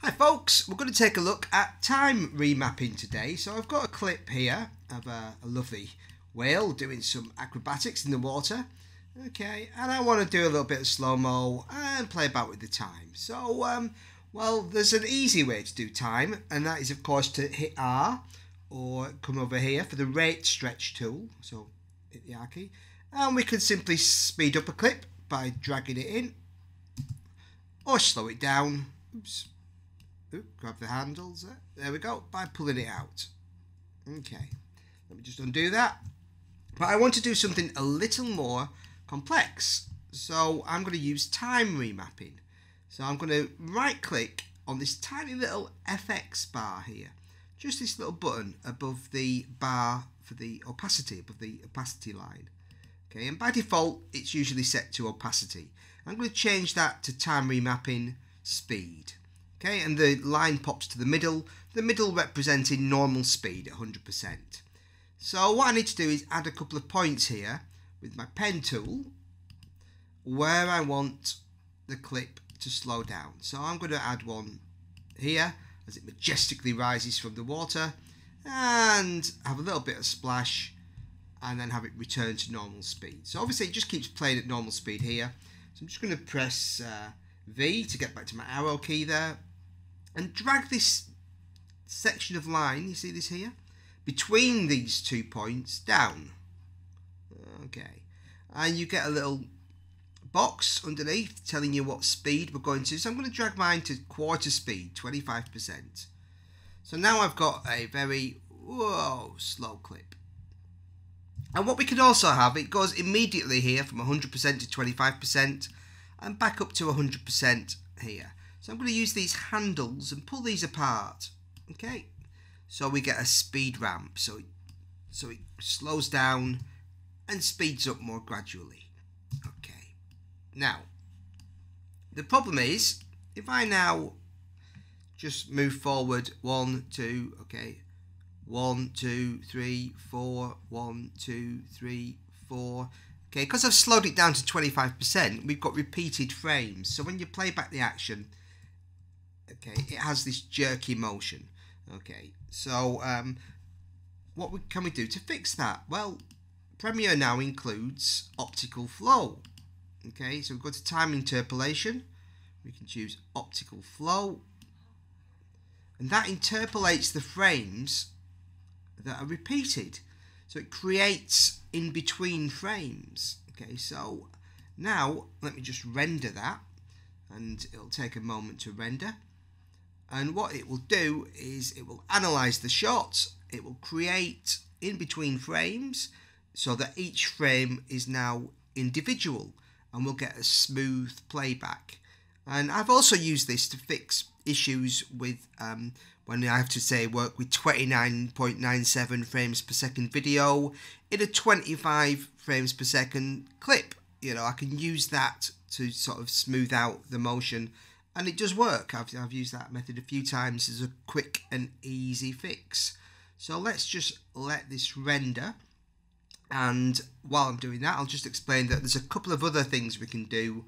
Hi folks, we're going to take a look at time remapping today. So I've got a clip here of a, a lovely whale doing some acrobatics in the water. Okay, and I want to do a little bit of slow-mo and play about with the time. So, um, well, there's an easy way to do time, and that is of course to hit R or come over here for the rate stretch tool. So hit the R key, and we can simply speed up a clip by dragging it in or slow it down. Oops Ooh, grab the handles. There we go. By pulling it out. Okay. Let me just undo that. But I want to do something a little more complex. So I'm going to use time remapping. So I'm going to right click on this tiny little FX bar here. Just this little button above the bar for the opacity, above the opacity line. Okay, and by default, it's usually set to opacity. I'm going to change that to time remapping speed. Okay, and the line pops to the middle, the middle representing normal speed at 100%. So what I need to do is add a couple of points here with my pen tool where I want the clip to slow down. So I'm going to add one here as it majestically rises from the water and have a little bit of splash and then have it return to normal speed. So obviously it just keeps playing at normal speed here. So I'm just going to press uh, V to get back to my arrow key there and drag this section of line, you see this here, between these two points down. Okay, and you get a little box underneath telling you what speed we're going to. So I'm going to drag mine to quarter speed, 25%. So now I've got a very whoa slow clip. And what we can also have, it goes immediately here from 100% to 25% and back up to 100% here. So I'm going to use these handles and pull these apart. Okay, so we get a speed ramp. So it, so it slows down and speeds up more gradually. Okay, now the problem is if I now just move forward one, two, okay, one, two, three, four, one, two, three, four. Okay, because I've slowed it down to 25%, we've got repeated frames. So when you play back the action, okay it has this jerky motion okay. So um, what we, can we do to fix that? Well Premiere now includes optical flow okay. So we go to time interpolation. We can choose optical flow. And that interpolates the frames that are repeated. So it creates in between frames okay. So now let me just render that and it'll take a moment to render and what it will do is it will analyze the shot it will create in between frames so that each frame is now individual and we'll get a smooth playback. And I've also used this to fix issues with um, when I have to say work with 29.97 frames per second video in a 25 frames per second clip. You know I can use that to sort of smooth out the motion and it does work. I've, I've used that method a few times as a quick and easy fix. So let's just let this render and while I'm doing that I'll just explain that there's a couple of other things we can do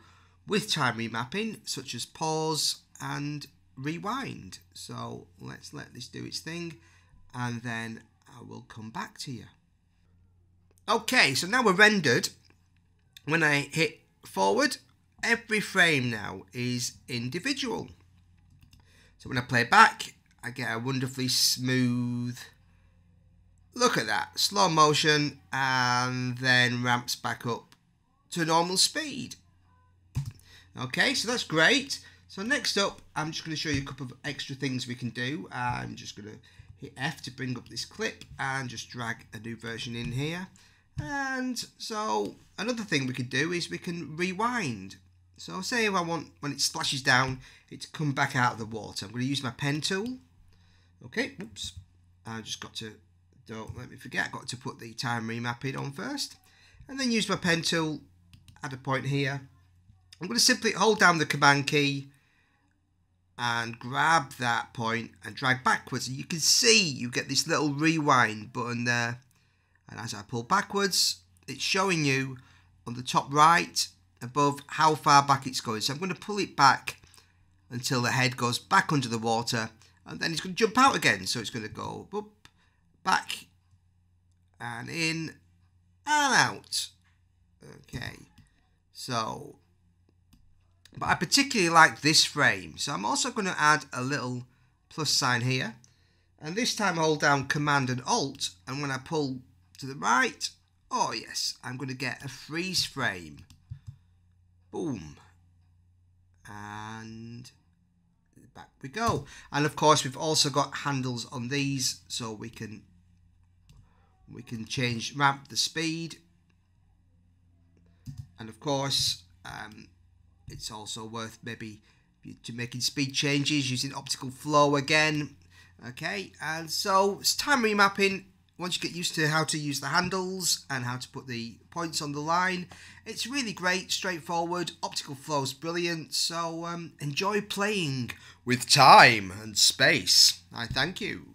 with time remapping such as pause and rewind. So let's let this do its thing and then I will come back to you. Okay, so now we're rendered. When I hit forward, every frame now is individual. So when I play back, I get a wonderfully smooth, look at that, slow motion, and then ramps back up to normal speed. Okay, so that's great. So next up, I'm just going to show you a couple of extra things we can do. I'm just going to hit F to bring up this clip and just drag a new version in here. And so another thing we could do is we can rewind. So say if I want, when it splashes down, it to come back out of the water. I'm going to use my pen tool. Okay, oops. I just got to, don't let me forget, I got to put the time remapping on first. And then use my pen tool, add a point here. I'm going to simply hold down the command key and grab that point and drag backwards. And you can see you get this little rewind button there. And as I pull backwards, it's showing you on the top right above how far back it's going. So I'm going to pull it back until the head goes back under the water and then it's going to jump out again. So it's going to go up, back and in and out. Okay, so, but I particularly like this frame. So I'm also going to add a little plus sign here. And this time hold down Command and Alt. And when I pull to the right, oh yes, I'm going to get a freeze frame. Boom. And back we go. And of course, we've also got handles on these, so we can we can change ramp the speed and of course um, it's also worth maybe to making speed changes using optical flow again okay and so it's time remapping once you get used to how to use the handles and how to put the points on the line it's really great straightforward optical flow is brilliant. So um, enjoy playing with time and space. I thank you